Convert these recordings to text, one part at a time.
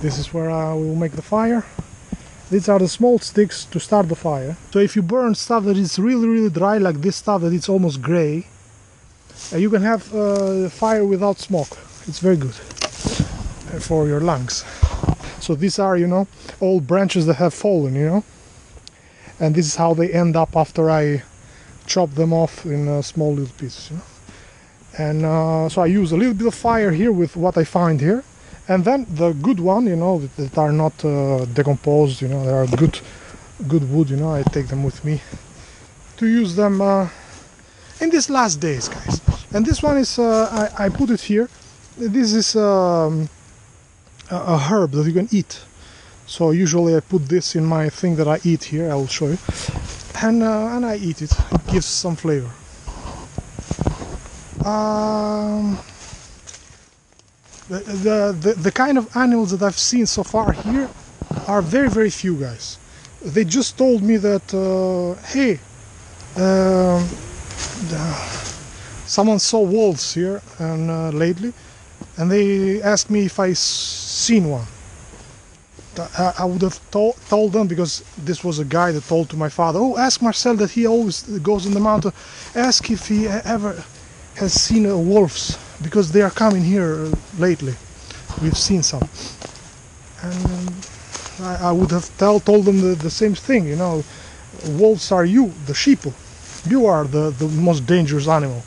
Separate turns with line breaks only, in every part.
This is where uh, we will make the fire. These are the small sticks to start the fire. So if you burn stuff that is really really dry, like this stuff that it's almost gray, uh, you can have uh, fire without smoke. It's very good uh, for your lungs. So these are, you know, all branches that have fallen, you know, and this is how they end up after I chop them off in uh, small little pieces, you know. And uh, so I use a little bit of fire here with what I find here, and then the good one, you know, that, are not uh, decomposed, you know, they are good, good wood, you know. I take them with me to use them uh, in these last days, guys. And this one is, uh, I, I put it here. This is um, a, a herb that you can eat. So usually I put this in my thing that I eat here. I will show you, and uh, and I eat it. It gives some flavor. Um, the, the, the kind of animals that I've seen so far here are very very few guys. They just told me that uh, hey, the- someone saw wolves here and uh, lately, and they asked me if I seen one. I, would have told, them because this was a guy that told to my father, "Oh, ask Marcel that he always goes in the mountain. Ask if he ever has seen uh, wolves because they are coming here lately. We've seen some." And um, I, I would have tell, told them the, the same thing. You know, wolves are you, the sheep. You are the, the most dangerous animal.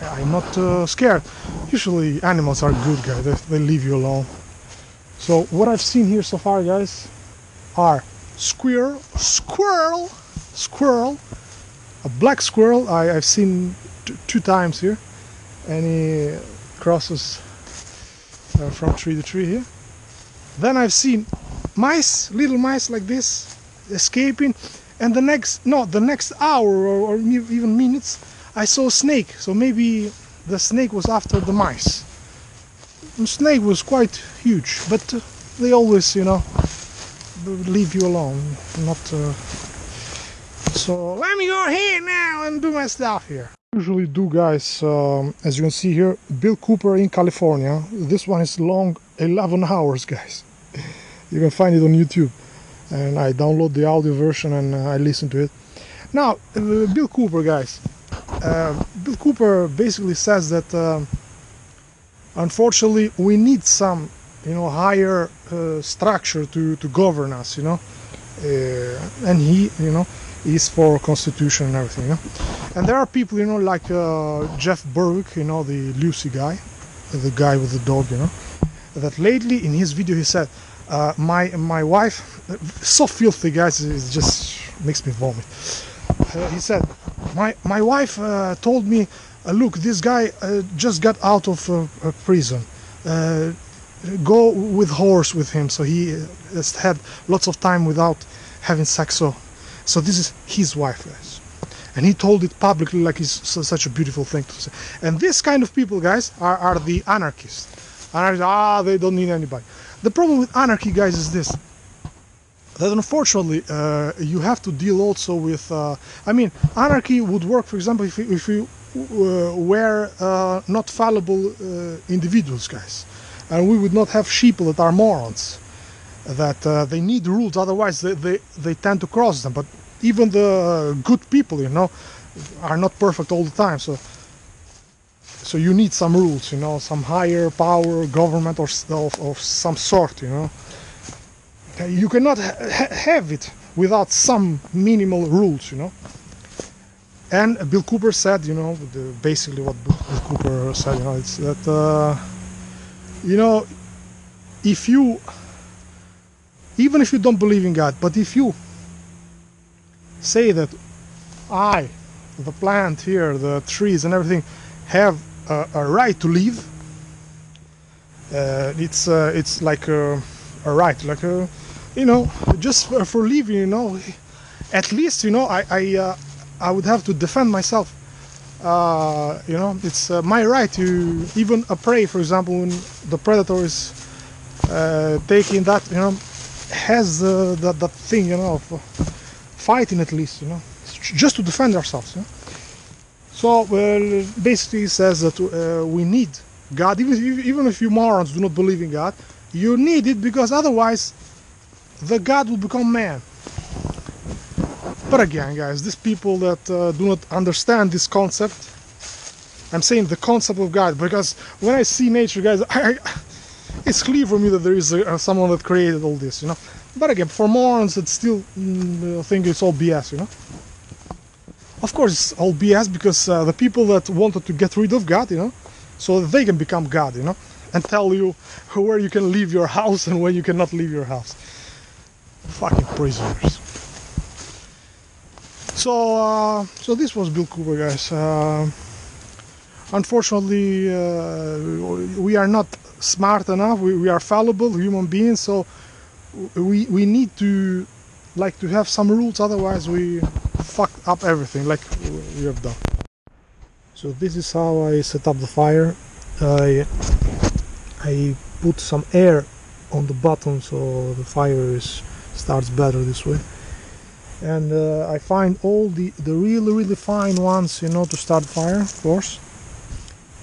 I, I'm not uh, scared. Usually animals are good guys. They, they leave you alone. So what I've seen here so far, guys, are squirrel, squirrel, squirrel, a black squirrel. I, I've seen two times here, he crosses uh, from tree to tree here. Then I've seen mice, little mice like this, escaping, and the next, no, the next hour or, or even minutes, I saw snake. So maybe the snake was after the mice. The snake was quite huge, but uh, they always, you know, leave you alone. Not. Uh... So let me go here now and do my stuff here. Usually do, guys. Um, as you can see here, Bill Cooper in California. This one is long, 11 hours, guys. You can find it on YouTube, and I download the audio version and uh, I listen to it. Now, uh, Bill Cooper, guys. Uh, Bill Cooper basically says that. um unfortunately we need some you know higher uh, structure to to govern us you know uh, and he you know is for constitution and everything and there are people you know like uh, jeff berwick you know the lucy guy the guy with the dog you know? That lately in his video he said uh, my my wife so filthy guys it just makes me vomit. Uh, he said my my wife uh, told me uh, look this guy uh, just got out of prison. Go with horse with him. So he has had lots of time without having sex so so this is his wife guys and he told it publicly like it's such a beautiful thing to say. And this kind of people guys are, are the anarchists. Anarchists ah they don't need anybody. The problem with anarchy guys is this. That unfortunately uh, you have to deal also with uh, i mean anarchy would work for example if, you- if you uh, were uh, not fallible uh, individuals guys. And we would not have sheep that are morons that uh, they need rules otherwise they, they, they tend to cross them. But even the good people you know are not perfect all the time. So so you need some rules you know some higher power government or stuff of, some sort you know. Uh, you cannot ha- ha- have it without some minimal rules you know. And bill cooper said you know the, basically what Bill cooper said you know it's that uh, you know if you even if you don't believe in god but if you say that i the plant here the trees and everything have a, a right to live uh, it's uh, it's like a, a right like a you know just for, for living you know at least you know i i uh, i would have to defend myself. Uh, you know it's uh, my right to even a prey for example when the predator is uh, taking that you know has uh, that, that thing you know of uh, fighting at least you know just to defend ourselves you know? so well, basically it says that uh, we need god even, even if you morons do not believe in god You need it because otherwise the God will become man. But again, guys, these people that uh, do not understand this concept, I'm saying the concept of God because when I see nature, guys, I, it's clear for me that there is a, someone that created all this, you know. But again, for morons, it's still mm, think it's all BS, you know. Of course, it's all BS because uh, the people that wanted to get rid of God, you know, so that they can become God, you know, and tell you where you can leave your house and when you cannot leave your house. Fucking prisoners. So, uh, so this was Bill Cooper, guys. Uh, unfortunately, uh, we are not smart enough. We, we are fallible human beings, so we we need to like to have some rules. Otherwise, we fuck up everything like we have done. So this is how I set up the fire. I I put some air on the bottom so the fire is starts better this way and uh, I find all the the really really fine ones you know to start fire of course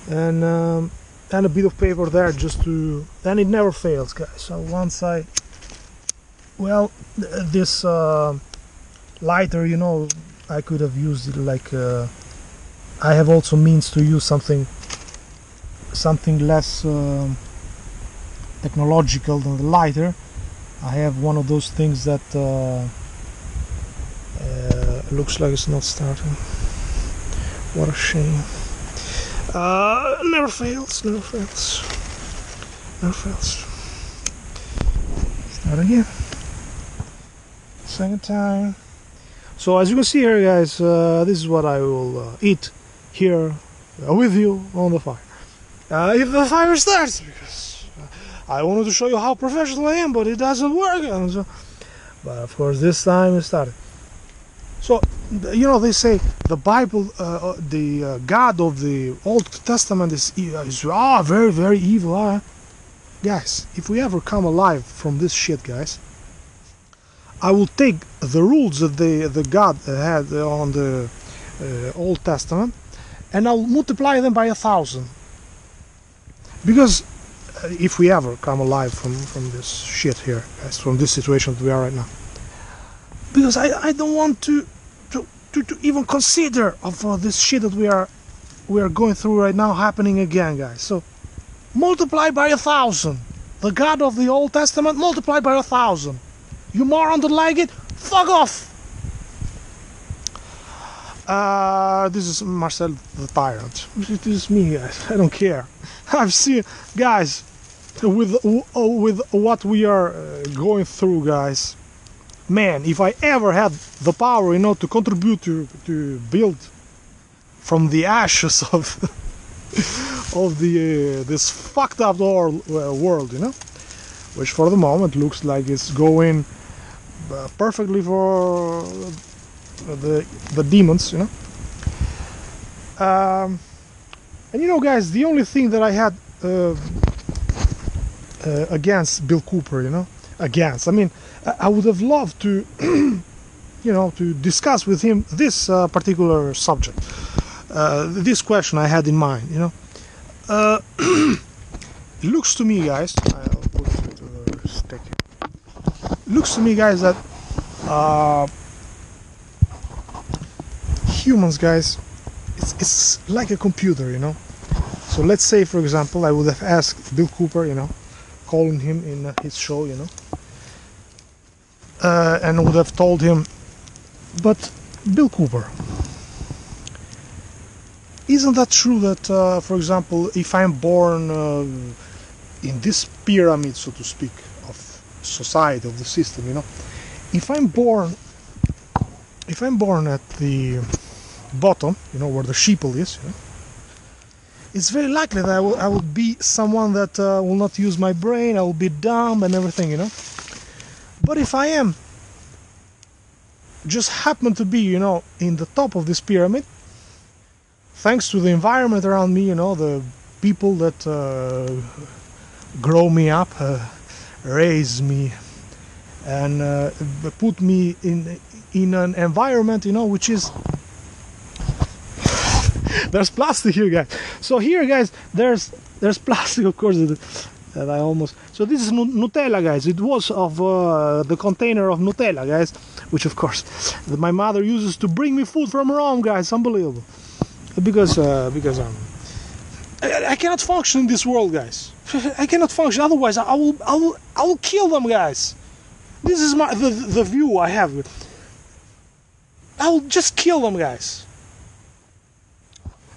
and um, and a bit of paper there just to and it never fails guys. So once I well this uh, lighter you know I could have used it like uh, I have also means to use something something less uh, technological than the lighter. I have one of those things that uh, uh, looks like it's not starting. What a shame uh, never fails never fails. Never fails. Start again. Second time. So as you can see here guys uh, this is what I will uh, eat here uh, with you on the fire. Uh, if the fire starts because I wanted to show you how professional I am but it doesn't work. So, but of course this time it started. So, you know, they say the Bible, uh, the uh, God of the Old Testament is, is ah, very, very evil. Ah. Guys, if we ever come alive from this shit, guys, I will take the rules that the, the God had on the uh, Old Testament and I'll multiply them by a thousand. Because uh, if we ever come alive from, from this shit here, guys, from this situation that we are right now, because I, I don't want to, to, to, even consider of uh, this shit that we are we are going through right now happening again guys. So multiply by a thousand. The God of the Old Testament multiply by a thousand. You moron don't like it fuck off. Uh, this is Marcel the Tyrant. This is me guys. I don't care. I've seen guys with with what we are uh, going through guys man, if I ever had the power, you know, to contribute to to build from the ashes of of the uh, this fucked up world, uh, you know, which for the moment looks like it's going uh, perfectly for the the demons, you know. Um, and you know, guys, the only thing that I had uh, uh, against Bill Cooper, you know, against, I mean I would have loved to, you know, to discuss with him this uh, particular subject, uh, this question I had in mind. You know, uh, it looks to me, guys. I'll put it. Looks to me, guys, that uh, humans, guys, it's it's like a computer, you know. So let's say, for example, I would have asked Bill Cooper, you know, calling him in his show, you know uh, and would have told him, but Bill Cooper, isn't that true that, uh, for example, if I'm born uh, in this pyramid, so to speak, of society, of the system, you know, if I'm born, if I'm born at the bottom, you know, where the sheeple is, you know, it's very likely that I will, I will be someone that uh, will not use my brain, I will be dumb and everything, you know. But if I am just happen to be, you know, in the top of this pyramid, thanks to the environment around me, you know, the people that uh, grow me up, uh, raise me, and uh, put me in in an environment, you know, which is there's plastic here, guys. So here, guys, there's there's plastic, of course. That I almost. So this is Nutella, guys. It was of uh, the container of Nutella, guys, which of course my mother uses to bring me food from Rome, guys. Unbelievable. Because uh, because um, I, I cannot function in this world, guys. I cannot function. Otherwise, I will I will I will kill them, guys. This is my the the view I have. I will just kill them, guys.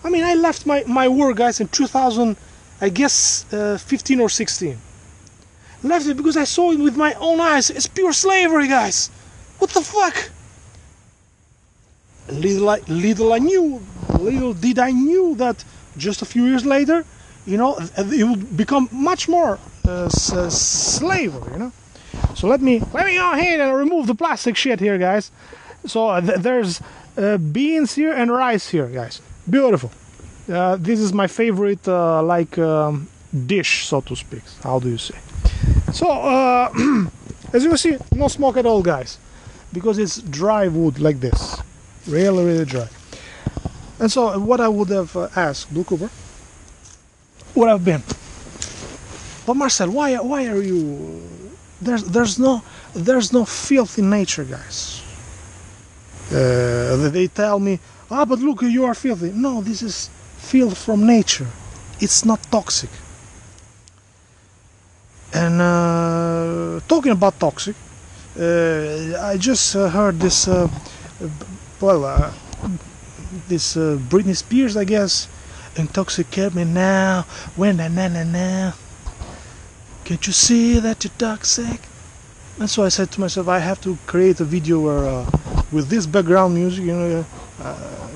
I mean, I left my, my work, guys, in 2000, I guess, uh, 15 or 16. Left it because I saw it with my own eyes. It's pure slavery, guys. What the fuck? Little I, little I knew, little did I knew that just a few years later, you know, it would become much more uh, uh, slavery, you know. So let me let me go ahead and remove the plastic shit here, guys. So uh, th- there's uh, beans here and rice here, guys. Beautiful. Uh, this is my favorite, uh, like um, dish, so to speak. How do you say? So uh, as you see, no smoke at all, guys, because it's dry wood like this, really, really dry. And so what I would have uh, asked Bill Cooper would have been, but Marcel, why why are you? There's there's no there's no filth in nature, guys. Uh, they tell me, ah, but look, you are filthy. No, this is filth from nature. It's not toxic. And uh, talking about toxic, uh, I just uh, heard this, uh, well, uh, this uh, Britney Spears, I guess, intoxicate me now, when na na na na. Can't you see that you're toxic? And so I said to myself, I have to create a video where, with this background music, you know,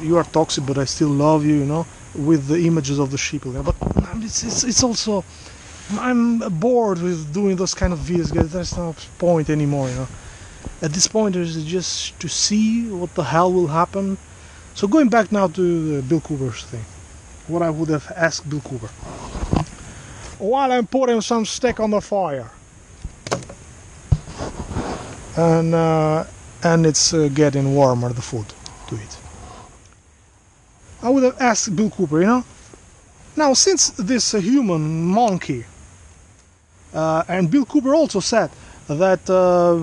you are toxic, but I still love you, you know, with the images of the sheep. you. But um, it's, it's, it's also, I'm bored with doing those kind of videos, guys. There's no point anymore, you know. At this point, there's just to see what the hell will happen. So going back now to Bill Cooper's thing, what I would have asked Bill Cooper. While I'm putting some stick on the fire, and uh, and it's uh, getting warmer the food to eat. I would have asked Bill Cooper, you know. Now, since this human monkey, uh, and Bill Cooper also said that uh,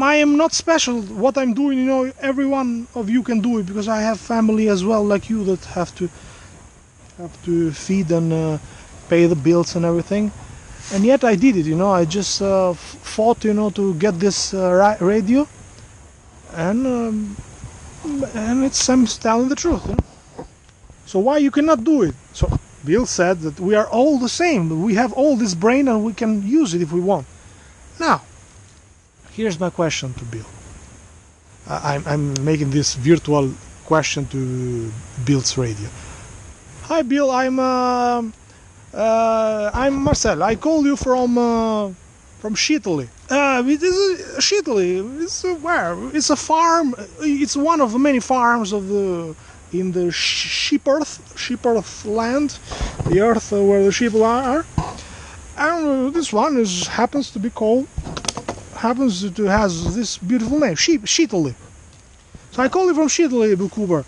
I am not special. What I'm doing, you know, every one of you can do it because I have family as well, like you, that have to have to feed and uh, pay the bills and everything and yet I did it. You know, I just uh, fought, you know, to get this uh, ra- radio, and um, and it's I'm telling the truth. You know? So why you cannot do it? So Bill said that we are all the same. We have all this brain, and we can use it if we want. Now, here's my question to Bill. I'm I'm making this virtual question to Bill's radio. Hi, Bill. I'm. Uh, uh, I'm Marcel. I call you from uh, from Shitoli. Uh, it is Shitoli. It's uh, where? It's a farm. It's one of the many farms of the in the sh- sheep earth, sheep earth land, the earth where the sheep are. And uh, this one is happens to be called happens to has this beautiful name, sheep Shitoli. So I call you from Shitoli, Bill Cooper.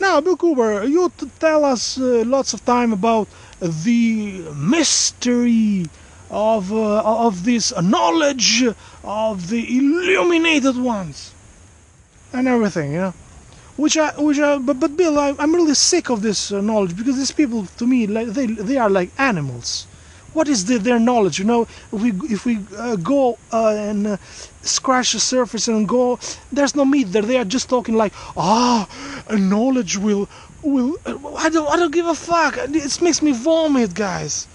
Now, Bill Cooper, you tell us uh, lots of time about the mystery of uh, of this knowledge of the illuminated ones and everything, you know. Which I, which I, but, but Bill, I, I'm really sick of this uh, knowledge because these people, to me, like they, they are like animals. What is the, their knowledge? You know, if we, if we uh, go uh, and uh, scratch the surface and go, there's no meat there. They are just talking like, ah, knowledge will, will. I don't, I don't give a fuck. It makes me vomit, guys.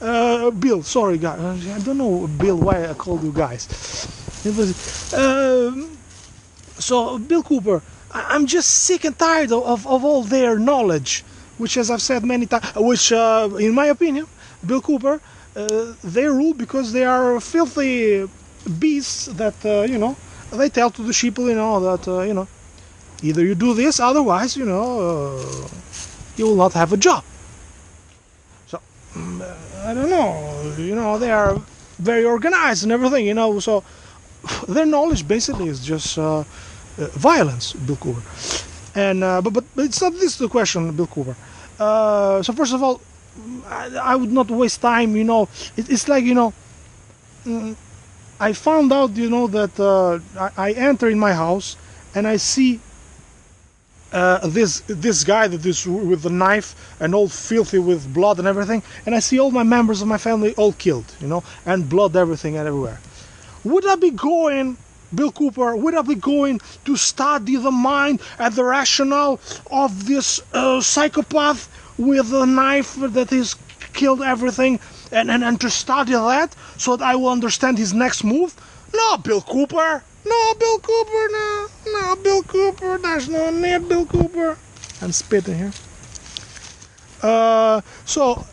Uh, Bill, sorry, guys. I don't know, Bill, why I called you guys. It was, um, so, Bill Cooper, I'm just sick and tired of, of, all their knowledge, which, as I've said many times, which, uh, in my opinion, Bill Cooper, uh, they rule because they are filthy beasts that, uh, you know, they tell to the sheep, you know, that, uh, you know, either you do this, otherwise, you know, uh, you will not have a job. So, mm, I don't know, you know, they are very organized and everything, you know, so their knowledge basically is just uh, violence, Bill Cooper. And uh, but, but but it's not this the question, Bill Cooper. Uh, so first of all, I, I would not waste time. You know, it, it's like you know. mm, I found out, you know, that uh, I, I enter in my house and I see uh, this this guy that is with the knife and all filthy with blood and everything, and I see all my members of my family all killed, you know, and blood everything and everywhere. Would I be going, Bill Cooper? Would I be going to study the mind and the rationale of this uh, psychopath with a knife that is killed everything, and, and and to study that so that I will understand his next move? No, Bill Cooper. No, Bill Cooper, no, no, Bill Cooper, there's no need, Bill Cooper. I'm spitting here. Uh, so,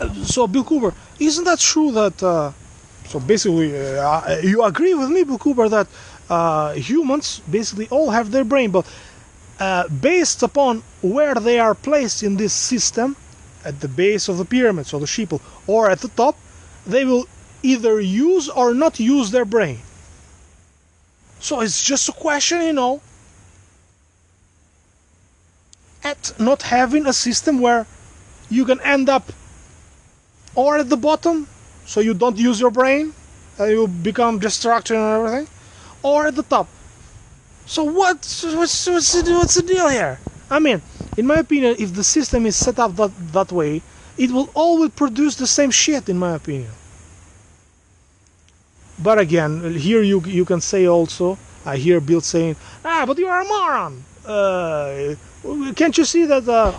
uh, so Bill Cooper, isn't that true that, uh, so basically, uh, you agree with me, Bill Cooper, that uh, humans basically all have their brain, but uh, based upon where they are placed in this system, at the base of the pyramids or the sheeple, or at the top, they will either use or not use their brain. So it's just a question, you know, at not having a system where you can end up or at the bottom, so you don't use your brain, and you become destruction and everything, or at the top. So what's what's what's the, what's the deal here? I mean, in my opinion, if the system is set up that that way, it will always produce the same shit. In my opinion. But again, here you you can say also, I hear Bill saying, ah, but you are a moron. Uh, can't you see that uh,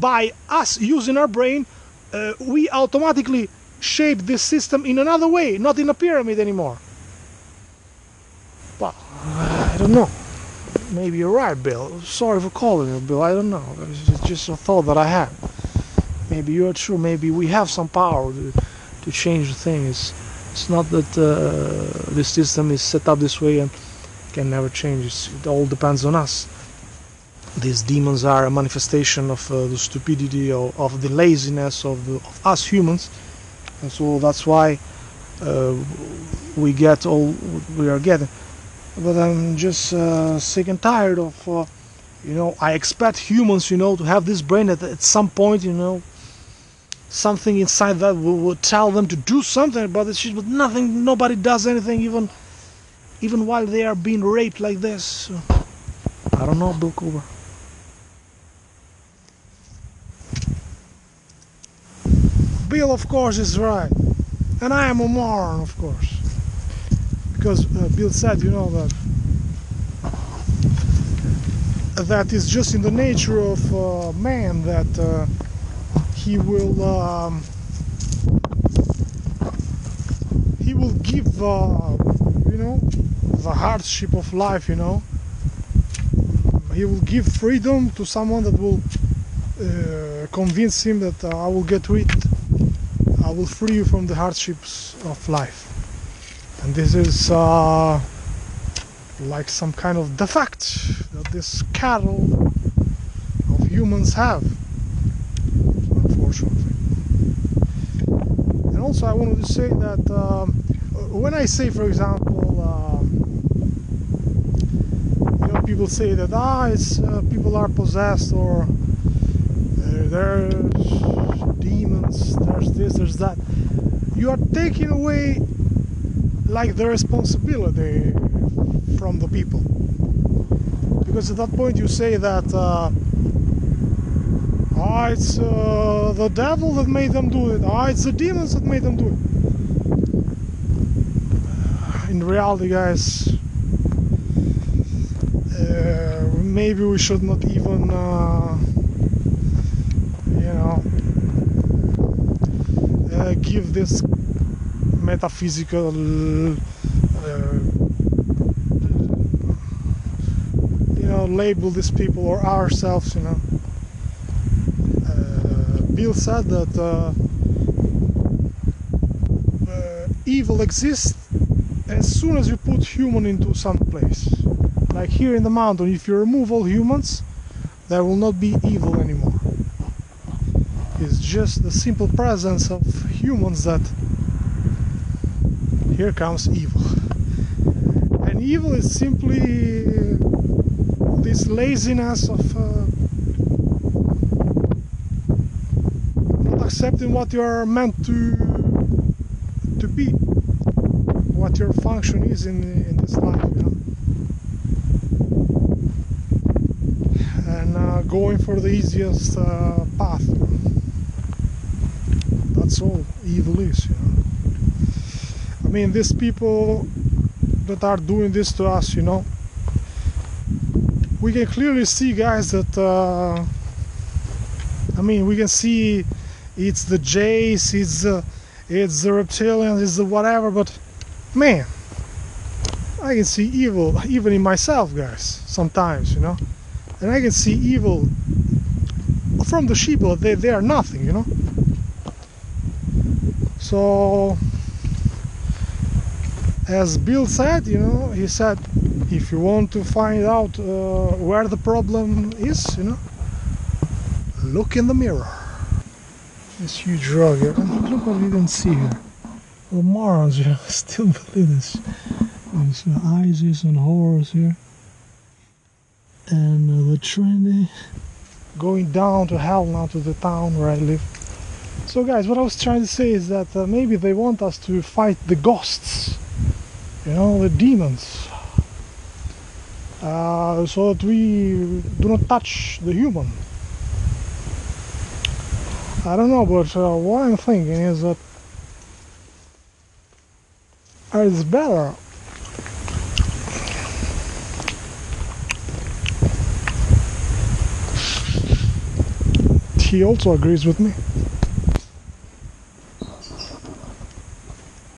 by us using our brain, uh, we automatically shape this system in another way, not in a pyramid anymore? Well, I don't know. Maybe you're right, Bill. Sorry for calling you, Bill. I don't know. It's just a thought that I had. Maybe you're true. Maybe we have some power to, to change the things. It's not that uh, the system is set up this way and can never change. It's, it all depends on us. These demons are a manifestation of uh, the stupidity of, of the laziness of, the, of us humans, and so that's why uh, we get all we are getting. But I'm just uh, sick and tired of, uh, you know, I expect humans, you know, to have this brain that at some point, you know, something inside that will, will tell them to do something about this shit, but nothing, nobody does anything, even even while they are being raped like this. So, I don't know, Bill Cooper. Bill, of course, is right, and I am a moron, of course, because uh, Bill said, you know, that that is just in the nature of uh, man that uh, he will um, he will give uh, you know the hardship of life you know. He will give freedom to someone that will uh, convince him that uh, I will get rid will free you from the hardships of life. And this is uh, like some kind of defect that this cattle of humans have unfortunately. And also I wanted to say that um, when I say for example um, you know people say that ah it's uh, people are possessed or uh, there's demons there's this there's that. You are taking away like the responsibility from the people. Because at that point you say that uh, ah it's uh, the devil that made them do it. Ah it's the demons that made them do it. In reality guys uh, maybe we should not even uh, you know uh, give this metaphysical uh, you know label these people or ourselves you know. Uh, Bill said that uh, uh, evil exists as soon as you put human into some place. Like here in the mountain if you remove all humans there will not be evil anymore just the simple presence of humans that here comes evil and evil is simply this laziness of uh, accepting what you're meant to to be, what your function is in in this life, you know. And uh, going for the easiest uh. That's all evil is, you know. I mean, these people that are doing this to us, you know, we can clearly see, guys, that uh, I mean, we can see it's the Jays, it's it's the reptilians, it's the whatever, but man, I can see evil even in myself, guys. Sometimes, you know, and I can see evil from the sheep, they they are nothing, you know. So, as Bill said, you know, he said, if you want to find out uh, where the problem is, you know, look in the mirror. This huge rock here. Look what we didn't see here. The morons, know, still believe this. There's uh, Isis and Horus here. And uh, the trendy going down to hell now to the town where I live. So guys, what I was trying to say is that uh, maybe they want us to fight the ghosts, you know, the demons, uh, so that we do not touch the human. I don't know, but uh, what I'm thinking is that it's better he also agrees with me